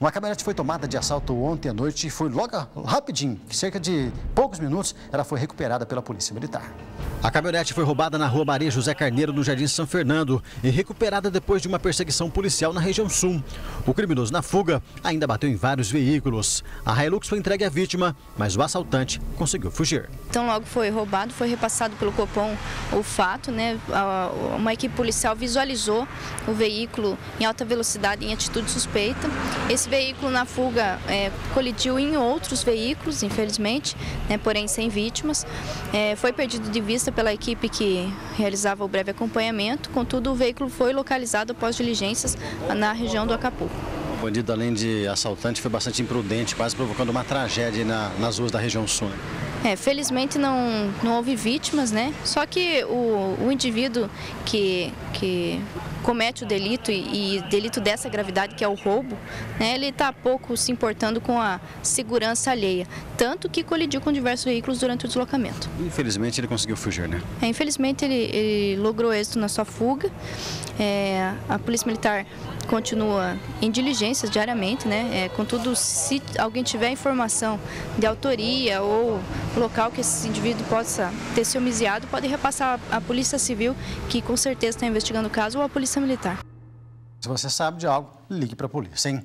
Uma caminhonete foi tomada de assalto ontem à noite e foi logo rapidinho, cerca de poucos minutos, ela foi recuperada pela Polícia Militar. A caminhonete foi roubada na rua Maria José Carneiro, no Jardim São Fernando, e recuperada depois de uma perseguição policial na região sul. O criminoso na fuga ainda bateu em vários veículos. A Hilux foi entregue à vítima, mas o assaltante conseguiu fugir. Então logo foi roubado, foi repassado pelo Copom o fato, né? Uma equipe policial visualizou o veículo em alta velocidade em atitude suspeita. Esse veículo na fuga é, colidiu em outros veículos, infelizmente, né? porém sem vítimas. É, foi perdido de vista pela equipe que realizava o breve acompanhamento, contudo o veículo foi localizado após diligências na região do Acapulco. O bandido, além de assaltante, foi bastante imprudente, quase provocando uma tragédia na, nas ruas da região sul. É, felizmente não, não houve vítimas, né? Só que o, o indivíduo que, que comete o delito e, e, delito dessa gravidade, que é o roubo, né, ele está pouco se importando com a segurança alheia. Tanto que colidiu com diversos veículos durante o deslocamento. Infelizmente ele conseguiu fugir, né? É, infelizmente ele, ele, logrou êxito na sua fuga. É, a Polícia Militar continua em diligências diariamente, né? É, contudo, se alguém tiver informação de autoria ou local que esse indivíduo possa ter se homiciado, pode repassar à Polícia Civil, que com certeza está investigando o caso, ou à Polícia Militar. Se você sabe de algo, ligue para a polícia, hein?